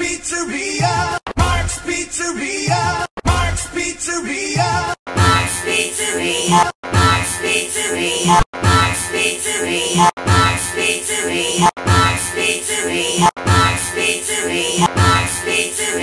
Pizzeria. Mark's Pizzeria. Mark's Pizzeria. Mark's Pizzeria. Mark's Pizzeria. Mark's Pizzeria. Mark's Pizzeria. Mark's Pizzeria. Mark's Pizzeria. Mark's Pizzeria.